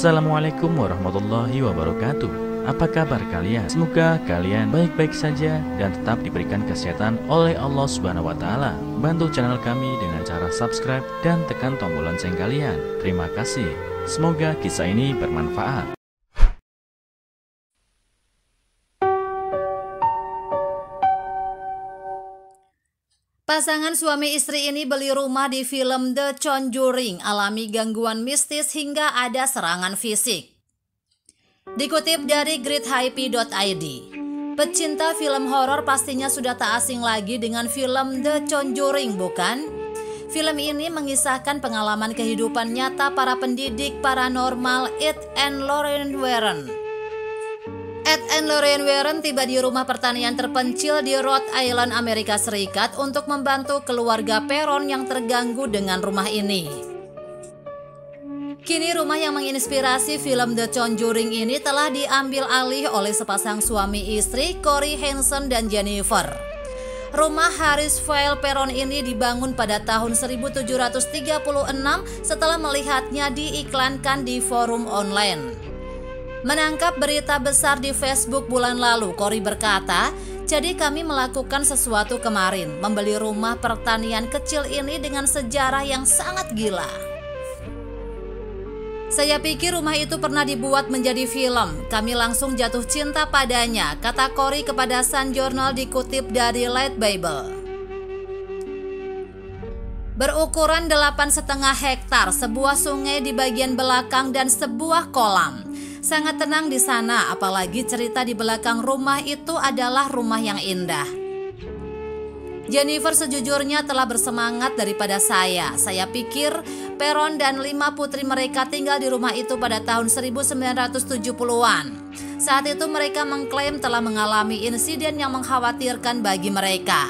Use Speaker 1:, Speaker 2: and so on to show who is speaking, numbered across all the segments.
Speaker 1: Assalamualaikum warahmatullahi wabarakatuh Apa kabar kalian? Semoga kalian baik-baik saja dan tetap diberikan kesehatan oleh Allah Subhanahu wa taala. Bantu channel kami dengan cara subscribe dan tekan tombol lonceng kalian. Terima kasih. Semoga kisah ini bermanfaat.
Speaker 2: Pasangan suami istri ini beli rumah di film The Conjuring, alami gangguan mistis hingga ada serangan fisik. Dikutip dari greathype.id, pecinta film horor pastinya sudah tak asing lagi dengan film The Conjuring, bukan? Film ini mengisahkan pengalaman kehidupan nyata para pendidik paranormal Ed and Lauren Warren Ed and Lorraine Warren tiba di rumah pertanian terpencil di Rhode Island, Amerika Serikat untuk membantu keluarga Peron yang terganggu dengan rumah ini. Kini rumah yang menginspirasi film The Conjuring ini telah diambil alih oleh sepasang suami istri Corey Hansen dan Jennifer. Rumah Harrisville Peron ini dibangun pada tahun 1736 setelah melihatnya diiklankan di forum online. Menangkap berita besar di Facebook bulan lalu, Kori berkata, jadi kami melakukan sesuatu kemarin, membeli rumah pertanian kecil ini dengan sejarah yang sangat gila. Saya pikir rumah itu pernah dibuat menjadi film. Kami langsung jatuh cinta padanya, kata Kori kepada Sun Journal dikutip dari Light Bible. Berukuran delapan setengah hektar, sebuah sungai di bagian belakang dan sebuah kolam. Sangat tenang di sana, apalagi cerita di belakang rumah itu adalah rumah yang indah. Jennifer sejujurnya telah bersemangat daripada saya. Saya pikir Peron dan lima putri mereka tinggal di rumah itu pada tahun 1970-an. Saat itu mereka mengklaim telah mengalami insiden yang mengkhawatirkan bagi mereka.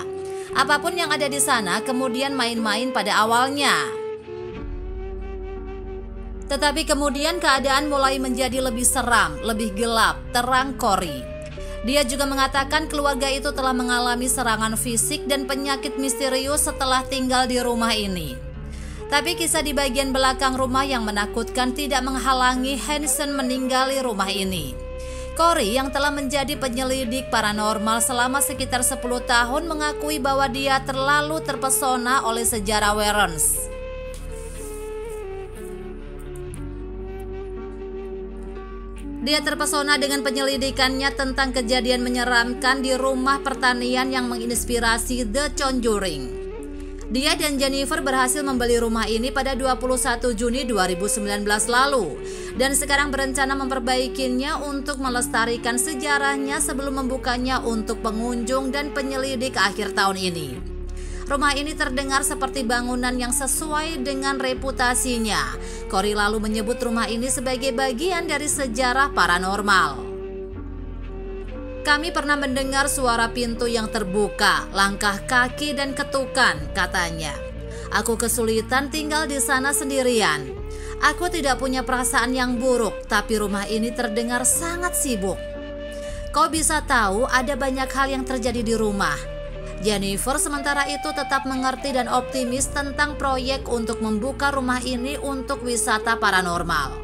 Speaker 2: Apa pun yang ada di sana kemudian main-main pada awalnya. Tetapi kemudian keadaan mulai menjadi lebih seram, lebih gelap, terang kori. Dia juga mengatakan keluarga itu telah mengalami serangan fisik dan penyakit misterius setelah tinggal di rumah ini. Tapi kisah di bagian belakang rumah yang menakutkan tidak menghalangi Hansen meninggali rumah ini. Corey yang telah menjadi penyelidik paranormal selama sekitar 10 tahun mengakui bahwa dia terlalu terpesona oleh sejarah Warrens. Dia terpesona dengan penyelidikannya tentang kejadian menyeramkan di rumah pertanian yang menginspirasi The Conjuring. Dia dan Jennifer berhasil membeli rumah ini pada 21 Juni 2019 lalu dan sekarang berencana memperbaikinya untuk melestarikan sejarahnya sebelum membukanya untuk pengunjung dan penyelidik akhir tahun ini. Rumah ini terdengar seperti bangunan yang sesuai dengan reputasinya. Kori lalu menyebut rumah ini sebagai bagian dari sejarah paranormal. Kami pernah mendengar suara pintu yang terbuka, langkah kaki dan ketukan, katanya. Aku kesulitan tinggal di sana sendirian. Aku tidak punya perasaan yang buruk, tapi rumah ini terdengar sangat sibuk. Kau bisa tahu ada banyak hal yang terjadi di rumah. Jennifer sementara itu tetap mengerti dan optimis tentang proyek untuk membuka rumah ini untuk wisata paranormal.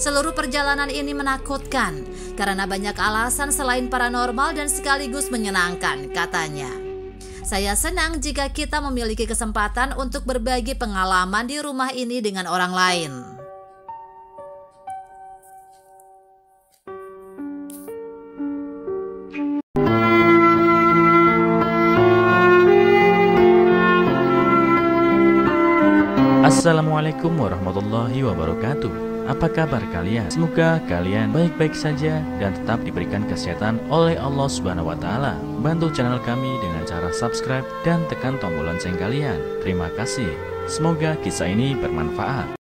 Speaker 2: Seluruh perjalanan ini menakutkan karena banyak alasan selain paranormal dan sekaligus menyenangkan, katanya. Saya senang jika kita memiliki kesempatan untuk berbagi pengalaman di rumah ini dengan orang lain.
Speaker 1: Assalamualaikum warahmatullahi wabarakatuh Apa kabar kalian? Semoga kalian baik-baik saja dan tetap diberikan kesehatan oleh Allah Subhanahu wa taala. Bantu channel kami dengan cara subscribe dan tekan tombol lonceng kalian. Terima kasih. Semoga kisah ini bermanfaat.